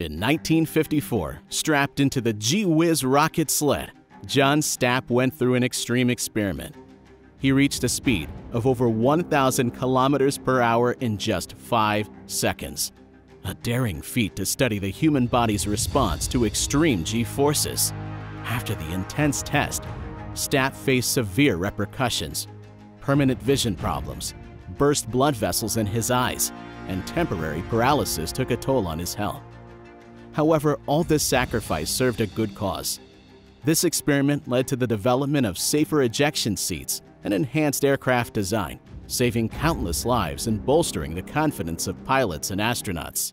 In 1954, strapped into the Gee Whiz rocket sled, John Stapp went through an extreme experiment. He reached a speed of over 1,000 kilometers per hour in just five seconds. A daring feat to study the human body's response to extreme G-forces. After the intense test, Stapp faced severe repercussions, permanent vision problems, burst blood vessels in his eyes, and temporary paralysis took a toll on his health. However, all this sacrifice served a good cause. This experiment led to the development of safer ejection seats and enhanced aircraft design, saving countless lives and bolstering the confidence of pilots and astronauts.